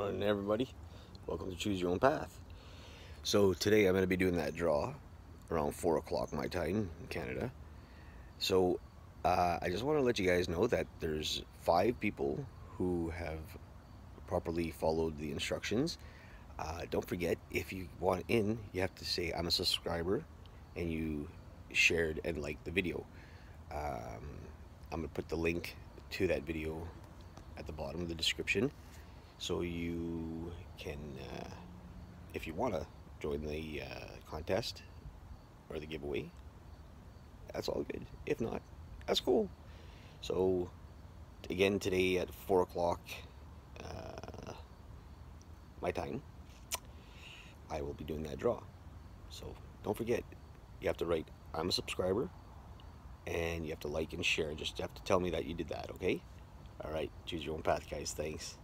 Morning everybody. Welcome to Choose Your Own Path. So today I'm going to be doing that draw around 4 o'clock my time in Canada. So uh, I just want to let you guys know that there's five people who have properly followed the instructions. Uh, don't forget, if you want in, you have to say I'm a subscriber and you shared and liked the video. Um, I'm going to put the link to that video at the bottom of the description so you can uh, if you want to join the uh, contest or the giveaway that's all good. If not that's cool. So again today at four o'clock uh, my time I will be doing that draw. So don't forget you have to write I'm a subscriber and you have to like and share. Just have to tell me that you did that okay? All right choose your own path guys. Thanks